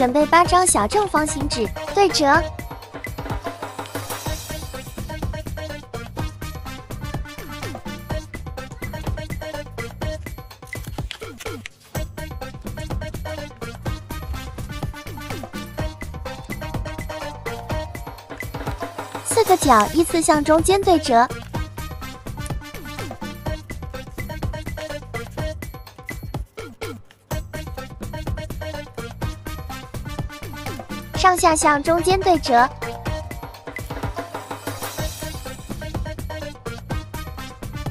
准备八张小正方形纸对折。四个角依次向中间对折，上下向中间对折，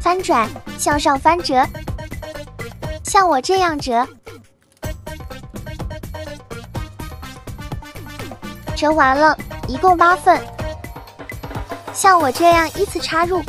翻转向上翻折，像我这样折，折完了，一共八份。像我这样依次插入。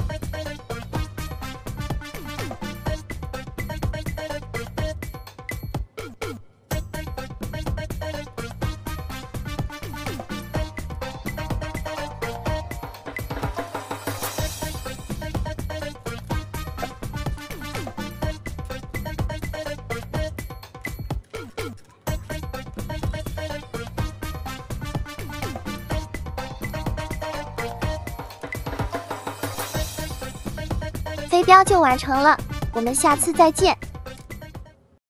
飞镖就完成了，我们下次再见。